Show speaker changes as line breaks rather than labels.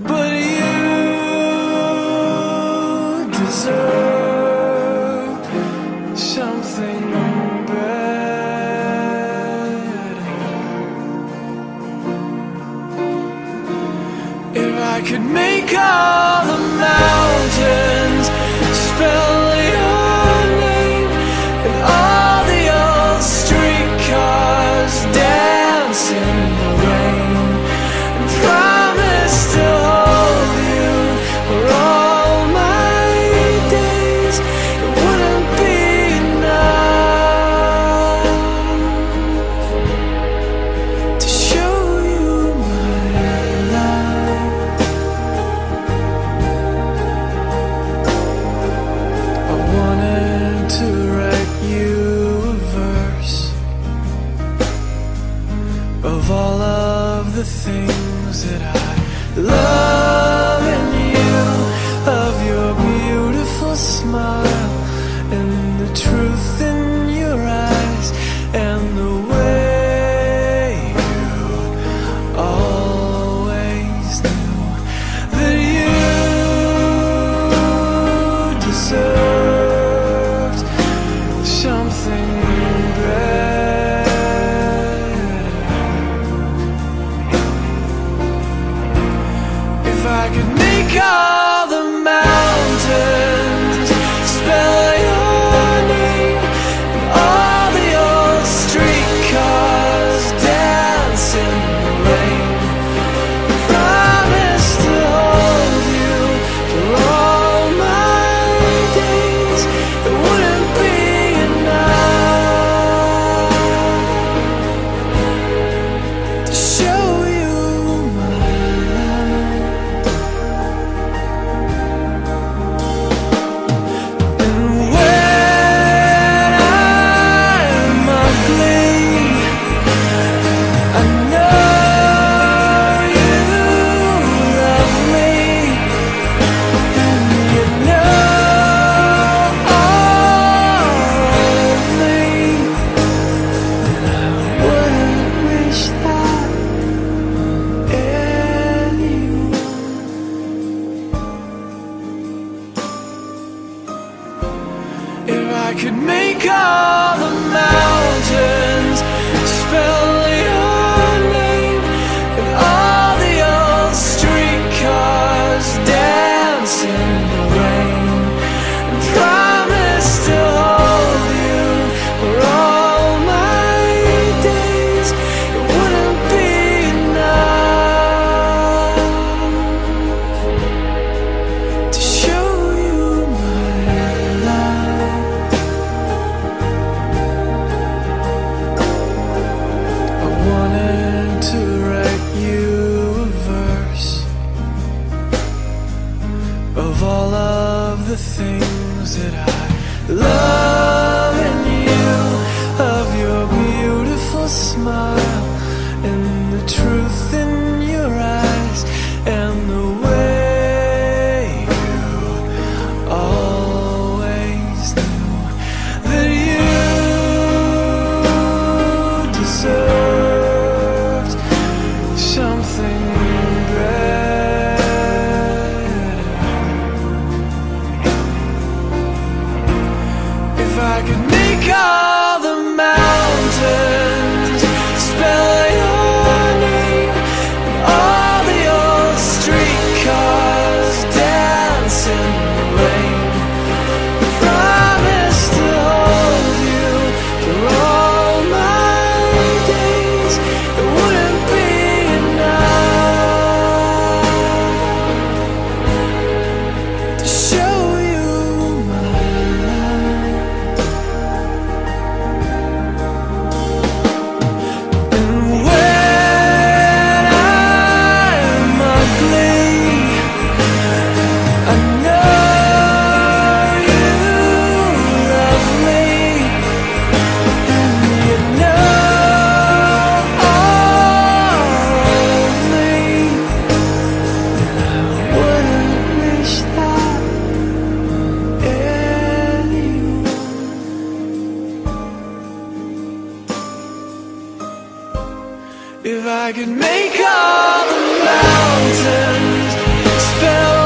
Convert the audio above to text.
But you deserve something better. If I could make all the mountains spell your name, and all the old streetcars dance in the rain, and promise to. the things that I love. go. I could make all the mountains spell